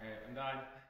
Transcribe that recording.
All right, I'm done.